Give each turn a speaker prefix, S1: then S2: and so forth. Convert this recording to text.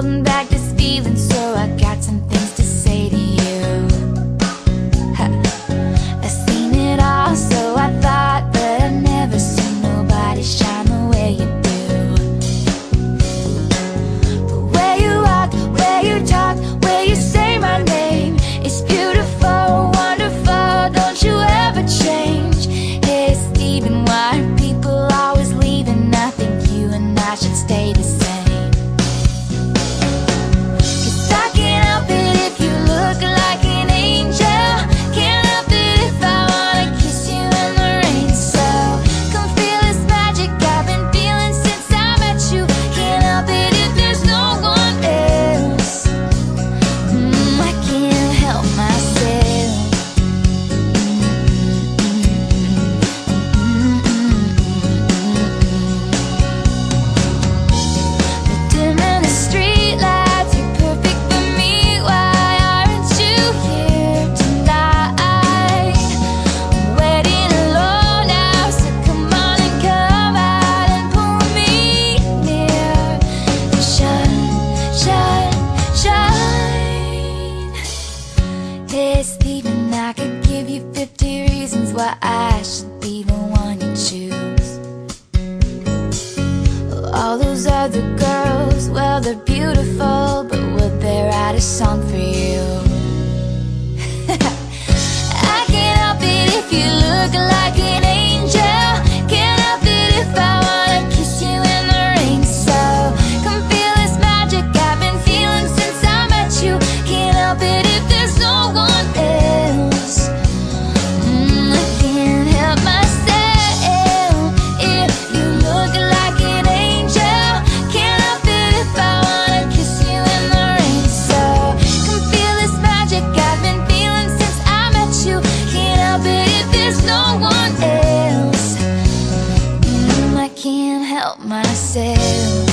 S1: holding back And I could give you 50 reasons why I should be the one you choose All those other girls, well they're beautiful But would they write a song for you? help myself.